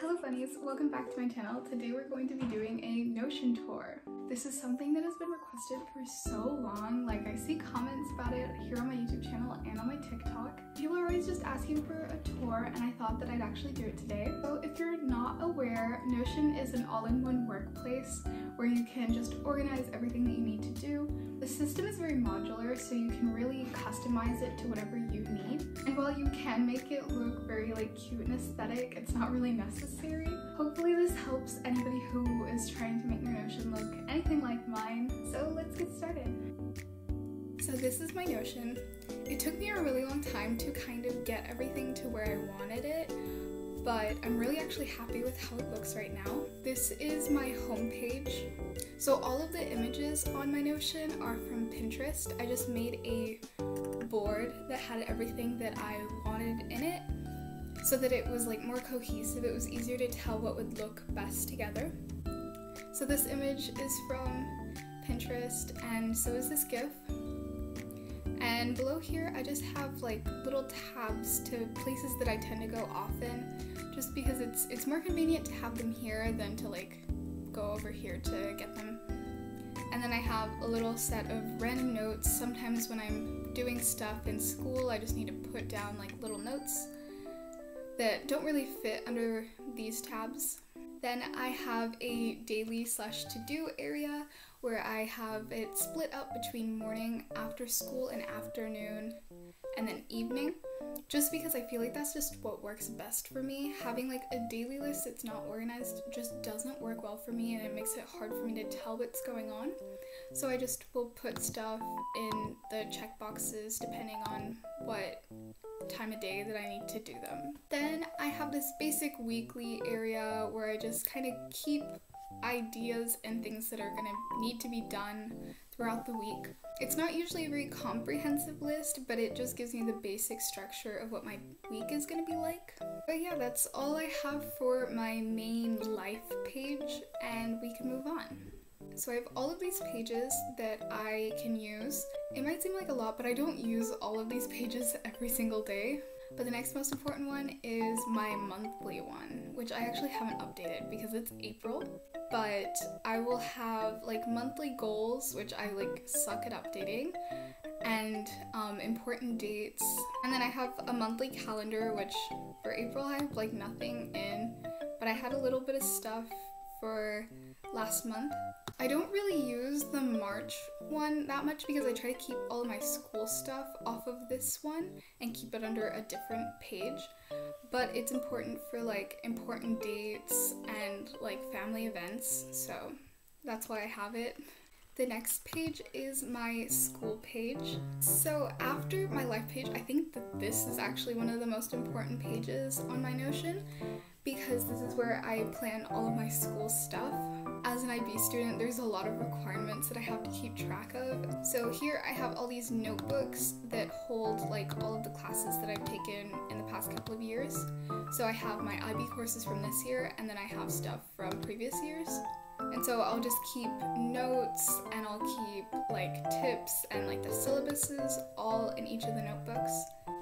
Hello bunnies, welcome back to my channel. Today we're going to be doing a Notion tour. This is something that has been requested for so long. Like I see comments about it here on my YouTube channel and on my TikTok. People are always just asking for a tour and I thought that I'd actually do it today. So if you're not aware, Notion is an all-in-one workplace where you can just organize everything that you need to do. The system is very modular so you can really customize it to whatever you need. And while you can make it look very like cute and aesthetic, it's not really necessary. Hopefully this helps anybody who is trying to make their Notion look anything like mine. So let's get started. So this is my Notion. It took me a really long time to kind of get everything to where I wanted it, but I'm really actually happy with how it looks right now. This is my homepage. So all of the images on my Notion are from Pinterest. I just made a board that had everything that I wanted in it so that it was like more cohesive. It was easier to tell what would look best together. So this image is from Pinterest and so is this GIF. And below here I just have like little tabs to places that I tend to go often just because it's it's more convenient to have them here than to like go over here to get them. And then I have a little set of random notes. Sometimes when I'm doing stuff in school I just need to put down like little notes that don't really fit under these tabs. Then I have a daily slash to do area where I have it split up between morning, after school, and afternoon, and then evening. Just because I feel like that's just what works best for me. Having like a daily list that's not organized just doesn't work well for me and it makes it hard for me to tell what's going on. So I just will put stuff in the check boxes depending on what time of day that I need to do them. Then I have this basic weekly area where I just kind of keep ideas and things that are gonna need to be done throughout the week. It's not usually a very comprehensive list, but it just gives me the basic structure of what my week is gonna be like. But yeah, that's all I have for my main life page, and we can move on. So I have all of these pages that I can use. It might seem like a lot, but I don't use all of these pages every single day. But the next most important one is my monthly one, which I actually haven't updated because it's April. But I will have like monthly goals, which I like suck at updating, and um, important dates. And then I have a monthly calendar, which for April I have like nothing in, but I had a little bit of stuff for last month. I don't really use the March one that much because I try to keep all of my school stuff off of this one and keep it under a different page. But it's important for like important dates and like family events, so that's why I have it. The next page is my school page. So after my life page, I think that this is actually one of the most important pages on my Notion because this is where I plan all of my school stuff. As an IB student, there's a lot of requirements that I have to keep track of. So here I have all these notebooks that hold like all of the classes that I've taken in the past couple of years. So I have my IB courses from this year and then I have stuff from previous years. And so I'll just keep notes and I'll keep like tips and like the syllabuses all in each of the notebooks.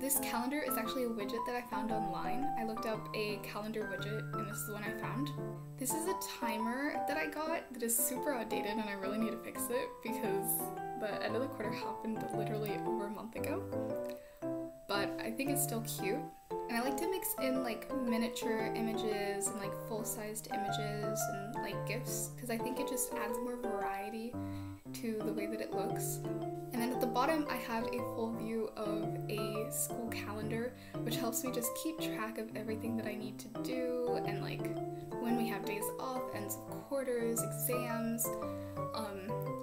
This calendar is actually a widget that I found online. I looked up a calendar widget and this is the one I found. This is a timer that I got that is super outdated and I really need to fix it because the end of the quarter happened literally over a month ago. But I think it's still cute. And I like to mix in like miniature images and like full-sized images and like GIFs because I think it just adds more variety to the way that it looks. And then at the bottom I have a full view of a school calendar which helps me just keep track of everything that I need to do and like when we have days off, ends of quarters, exams, um,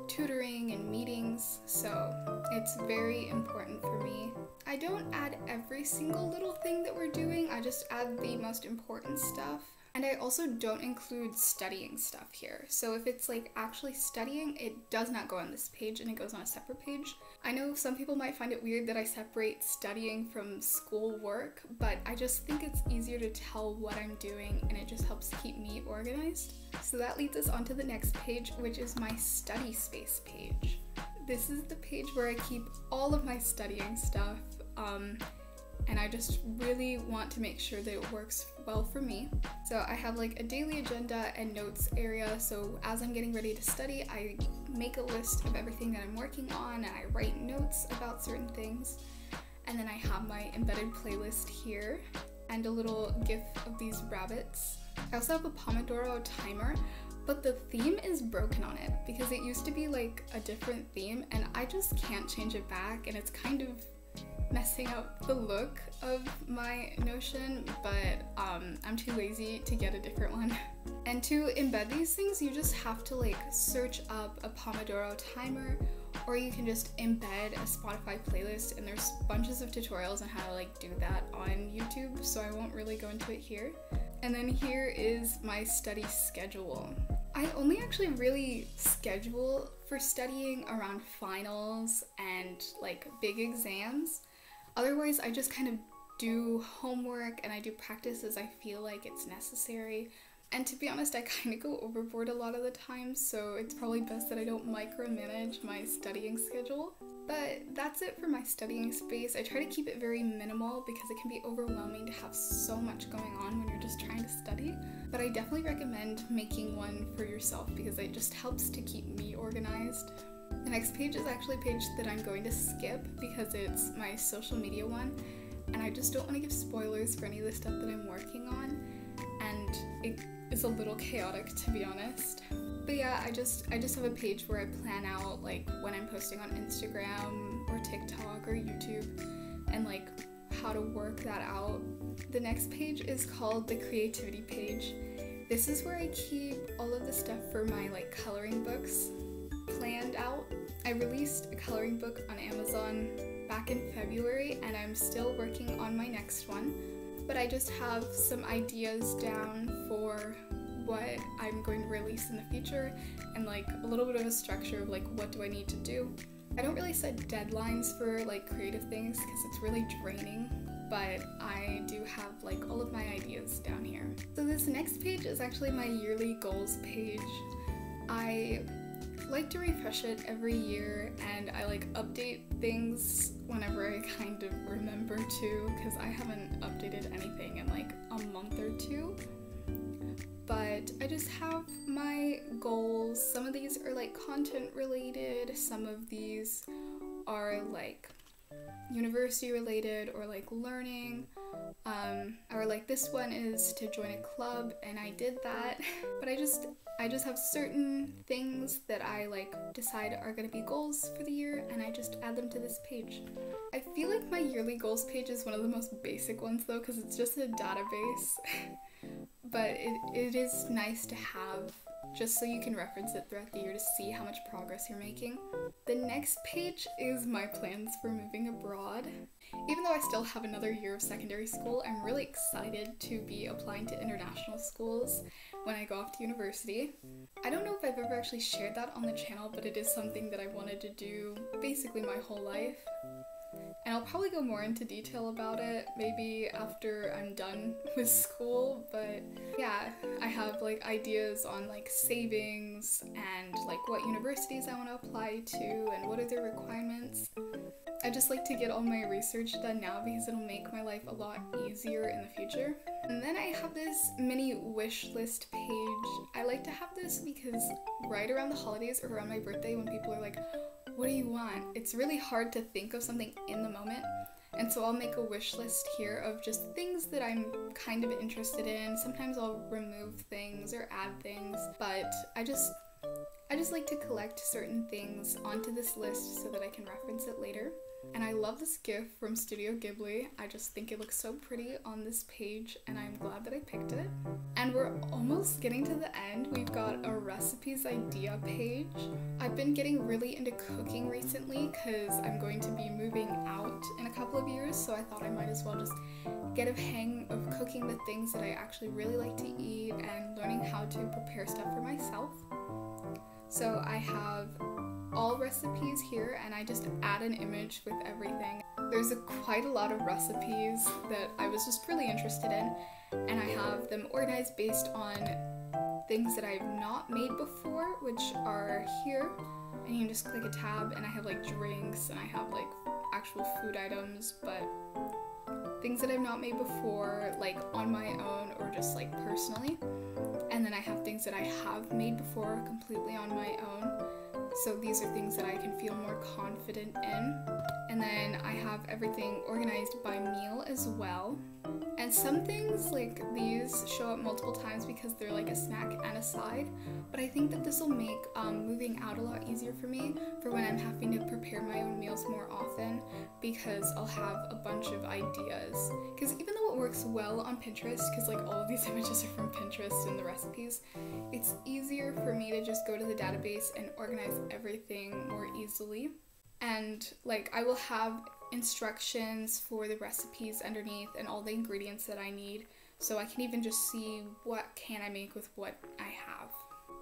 tutoring and meetings, so it's very important for me. I don't add every single little thing that we're doing, I just add the most important stuff. And I also don't include studying stuff here. So if it's like actually studying, it does not go on this page and it goes on a separate page. I know some people might find it weird that I separate studying from school work, but I just think it's easier to tell what I'm doing and it just helps keep me organized. So that leads us on to the next page, which is my study space page. This is the page where I keep all of my studying stuff. Um, and I just really want to make sure that it works well for me. So I have like a daily agenda and notes area. So as I'm getting ready to study, I make a list of everything that I'm working on and I write notes about certain things. And then I have my embedded playlist here and a little gif of these rabbits. I also have a Pomodoro timer, but the theme is broken on it because it used to be like a different theme and I just can't change it back and it's kind of messing up the look of my Notion, but um, I'm too lazy to get a different one. And to embed these things, you just have to like search up a Pomodoro timer or you can just embed a Spotify playlist and there's bunches of tutorials on how to like do that on YouTube, so I won't really go into it here. And then here is my study schedule. I only actually really schedule for studying around finals and like big exams. Otherwise, I just kind of do homework and I do practice as I feel like it's necessary. And to be honest, I kind of go overboard a lot of the time, so it's probably best that I don't micromanage my studying schedule. But that's it for my studying space. I try to keep it very minimal because it can be overwhelming to have so much going on when you're just trying to study. But I definitely recommend making one for yourself because it just helps to keep me organized. The next page is actually a page that I'm going to skip because it's my social media one, and I just don't want to give spoilers for any of the stuff that I'm working on, and it is a little chaotic to be honest. But yeah, I just I just have a page where I plan out like when I'm posting on Instagram or TikTok or YouTube and like how to work that out. The next page is called the creativity page. This is where I keep all of the stuff for my like coloring books planned out. I released a coloring book on Amazon back in February and I'm still working on my next one. But I just have some ideas down for what I'm going to release in the future and like a little bit of a structure of like what do I need to do. I don't really set deadlines for like creative things because it's really draining, but I do have like all of my ideas down here. So this next page is actually my yearly goals page. I like to refresh it every year and I like update things whenever I kind of remember to because I haven't updated anything in like a month or two but I just have my goals. Some of these are like content related, some of these are like university related or like learning. Um, or like this one is to join a club and I did that. But I just I just have certain things that I like decide are gonna be goals for the year and I just add them to this page. I feel like my yearly goals page is one of the most basic ones though because it's just a database. but it, it is nice to have just so you can reference it throughout the year to see how much progress you're making. The next page is my plans for moving abroad. Even though I still have another year of secondary school, I'm really excited to be applying to international schools when I go off to university. I don't know if I've ever actually shared that on the channel, but it is something that I wanted to do basically my whole life. And I'll probably go more into detail about it maybe after I'm done with school, but have like ideas on like savings and like what universities I want to apply to and what are their requirements. I just like to get all my research done now because it'll make my life a lot easier in the future. And then I have this mini wish list page. I like to have this because right around the holidays or around my birthday when people are like, what do you want? It's really hard to think of something in the moment. And so I'll make a wish list here of just things that I'm kind of interested in. Sometimes I'll remove things or add things, but I just I just like to collect certain things onto this list so that I can reference it later. And I love this gift from Studio Ghibli. I just think it looks so pretty on this page and I'm glad that I picked it. And we're almost getting to the end. We've got a recipes idea page. I've been getting really into cooking recently because I'm going to be moving out in a couple of years so I thought I might as well just get a hang of cooking the things that I actually really like to eat and learning how to prepare stuff for myself. So I have all recipes here and I just add an image with everything. There's a, quite a lot of recipes that I was just really interested in and I have them organized based on things that I've not made before which are here and you can just click a tab and I have like drinks and I have like actual food items but things that I've not made before, like on my own or just like personally. And then I have things that I have made before completely on my own. So these are things that I can feel more confident in. And then I have everything organized by meal as well. And some things like these show up multiple times because they're like a snack and a side, but I think that this will make um, moving out a lot easier for me for when I'm having to prepare my own meals more often because I'll have a bunch of ideas. Because even though it works well on Pinterest, because like all of these images are from Pinterest and the recipes, it's easier for me to just go to the database and organize everything more easily and like I will have instructions for the recipes underneath and all the ingredients that I need so I can even just see what can I make with what I have.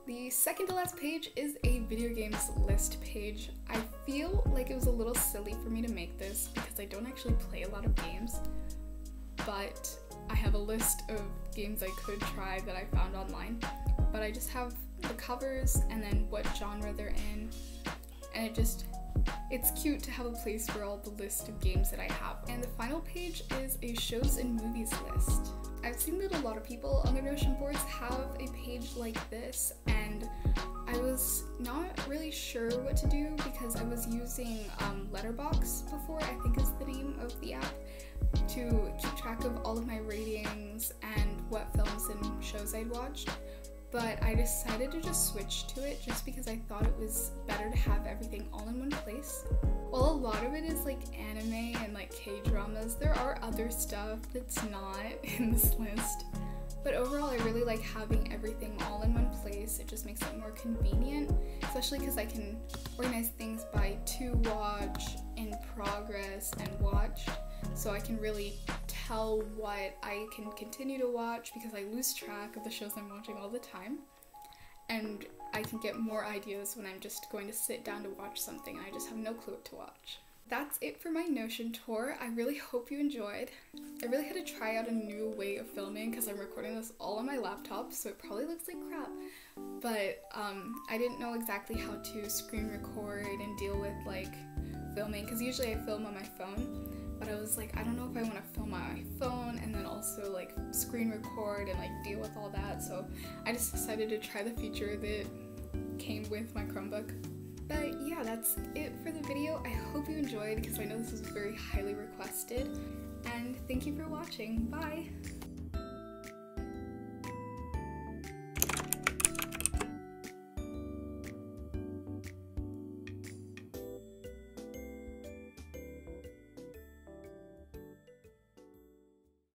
The second to last page is a video games list page. I feel like it was a little silly for me to make this because I don't actually play a lot of games, but I have a list of games I could try that I found online. But I just have the covers and then what genre they're in, and it just it's cute to have a place for all the list of games that I have. And the final page is a shows and movies list. I've seen that a lot of people on their Notion boards have a page like this and I was not really sure what to do because I was using um, Letterboxd before, I think is the name of the app, to keep track of all of my ratings and what films and shows I'd watched but I decided to just switch to it just because I thought it was better to have everything all in one place. While a lot of it is like anime and like K-dramas, there are other stuff that's not in this list. But overall, I really like having everything all in one place. It just makes it more convenient, especially because I can organize things by to watch, in progress, and watched. So I can really tell what I can continue to watch because I lose track of the shows I'm watching all the time. And I can get more ideas when I'm just going to sit down to watch something and I just have no clue what to watch. That's it for my Notion tour. I really hope you enjoyed. I really had to try out a new way of filming because I'm recording this all on my laptop, so it probably looks like crap. But um, I didn't know exactly how to screen record and deal with like filming because usually I film on my phone but I was like, I don't know if I want to film on my phone and then also like screen record and like deal with all that. So I just decided to try the feature that came with my Chromebook. But yeah, that's it for the video. I hope you enjoyed because I know this was very highly requested. And thank you for watching. Bye!